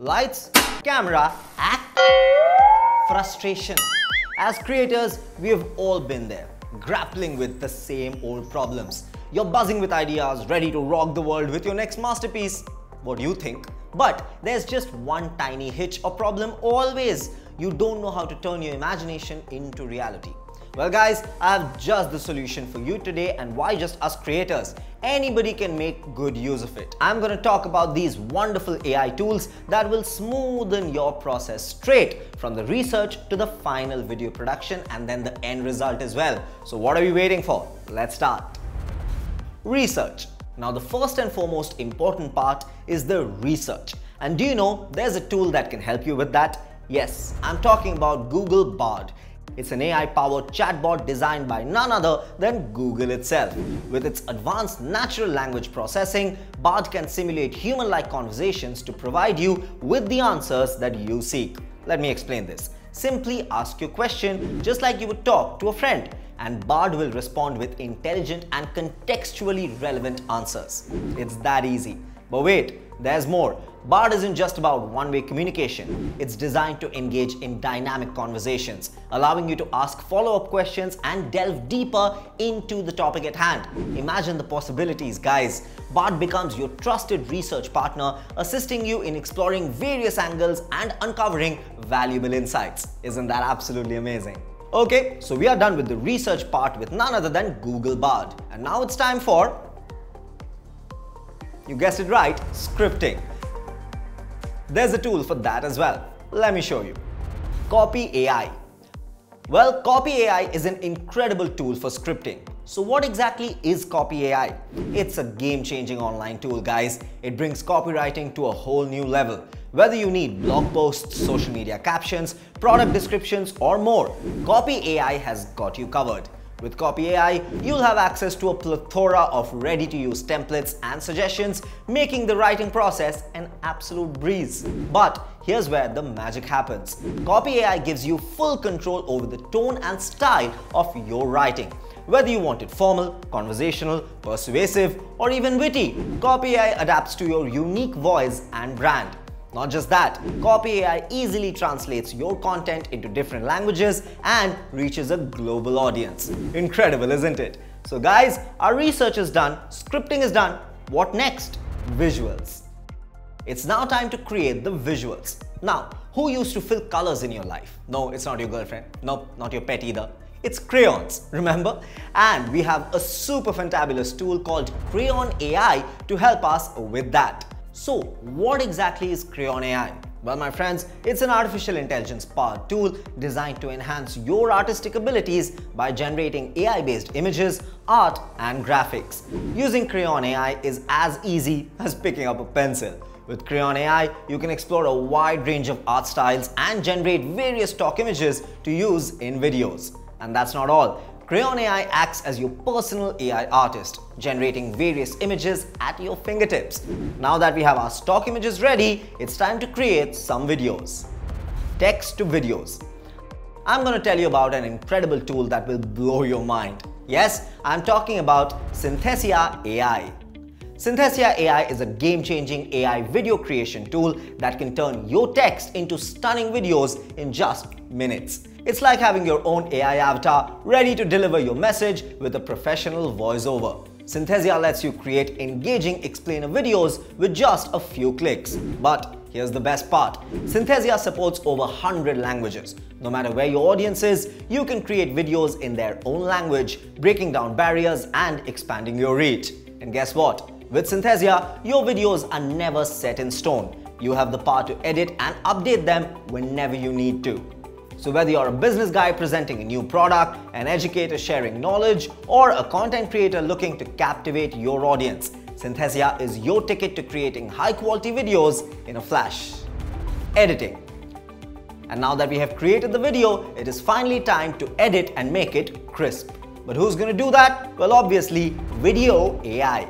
Lights, camera, act. Frustration. As creators, we have all been there, grappling with the same old problems. You're buzzing with ideas, ready to rock the world with your next masterpiece. What do you think? But there's just one tiny hitch or problem always. You don't know how to turn your imagination into reality. Well guys, I have just the solution for you today and why just us creators? Anybody can make good use of it. I'm gonna talk about these wonderful AI tools that will smoothen your process straight from the research to the final video production and then the end result as well. So what are we waiting for? Let's start. Research. Now the first and foremost important part is the research. And do you know there's a tool that can help you with that? Yes, I'm talking about Google Bard. It's an AI-powered chatbot designed by none other than Google itself. With its advanced natural language processing, Bard can simulate human-like conversations to provide you with the answers that you seek. Let me explain this. Simply ask your question just like you would talk to a friend and Bard will respond with intelligent and contextually relevant answers. It's that easy. But wait, there's more. Bard isn't just about one-way communication. It's designed to engage in dynamic conversations, allowing you to ask follow-up questions and delve deeper into the topic at hand. Imagine the possibilities, guys. Bard becomes your trusted research partner, assisting you in exploring various angles and uncovering valuable insights. Isn't that absolutely amazing? Okay, so we are done with the research part with none other than Google Bard. And now it's time for, you guessed it right, scripting. There's a tool for that as well. Let me show you. Copy AI. Well, Copy AI is an incredible tool for scripting. So what exactly is Copy AI? It's a game-changing online tool, guys. It brings copywriting to a whole new level. Whether you need blog posts, social media captions, product descriptions or more, Copy AI has got you covered. With Copy AI, you'll have access to a plethora of ready-to-use templates and suggestions, making the writing process an absolute breeze. But here's where the magic happens. Copy AI gives you full control over the tone and style of your writing. Whether you want it formal, conversational, persuasive, or even witty, Copy AI adapts to your unique voice and brand. Not just that, Copy AI easily translates your content into different languages and reaches a global audience. Incredible, isn't it? So guys, our research is done, scripting is done. What next? Visuals. It's now time to create the visuals. Now, who used to fill colors in your life? No, it's not your girlfriend. Nope, not your pet either. It's crayons, remember? And we have a super fantabulous tool called Craiyon AI to help us with that. So what exactly is Craiyon AI? Well, my friends, it's an artificial intelligence powered tool designed to enhance your artistic abilities by generating AI-based images, art, and graphics. Using Craiyon AI is as easy as picking up a pencil. With Craiyon AI, you can explore a wide range of art styles and generate various stock images to use in videos. And that's not all. Craiyon AI acts as your personal AI artist, generating various images at your fingertips. Now that we have our stock images ready, it's time to create some videos. Text to videos. I'm going to tell you about an incredible tool that will blow your mind. Yes, I'm talking about Synthesia AI. Synthesia AI is a game-changing AI video creation tool that can turn your text into stunning videos in just minutes. It's like having your own AI avatar ready to deliver your message with a professional voiceover. Synthesia lets you create engaging explainer videos with just a few clicks. But here's the best part. Synthesia supports over 100 languages. No matter where your audience is, you can create videos in their own language, breaking down barriers and expanding your reach. And guess what? With Synthesia, your videos are never set in stone. You have the power to edit and update them whenever you need to. So whether you're a business guy presenting a new product, an educator sharing knowledge, or a content creator looking to captivate your audience, Synthesia is your ticket to creating high quality videos in a flash. Editing. And now that we have created the video, it is finally time to edit and make it crisp. But who's going to do that? Well, obviously, Vidyo AI.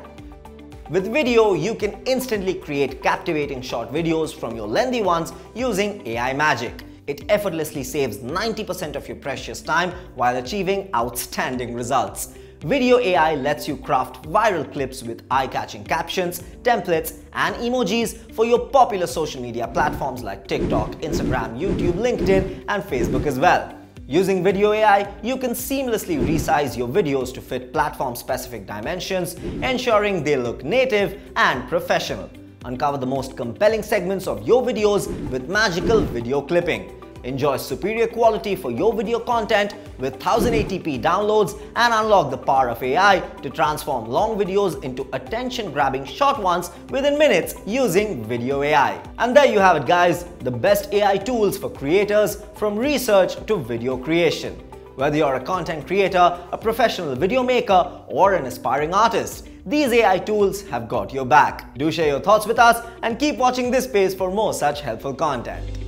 With video, you can instantly create captivating short videos from your lengthy ones using AI magic. It effortlessly saves 90% of your precious time while achieving outstanding results. Vidyo AI lets you craft viral clips with eye-catching captions, templates, and emojis for your popular social media platforms like TikTok, Instagram, YouTube, LinkedIn, and Facebook as well. Using Vidyo AI, you can seamlessly resize your videos to fit platform-specific dimensions, ensuring they look native and professional. Uncover the most compelling segments of your videos with magical video clipping. Enjoy superior quality for your video content with 1080p downloads and unlock the power of AI to transform long videos into attention-grabbing short ones within minutes using Vidyo AI. And there you have it guys, the best AI tools for creators from research to video creation. Whether you're a content creator, a professional video maker, or an aspiring artist, these AI tools have got your back. Do share your thoughts with us and keep watching this space for more such helpful content.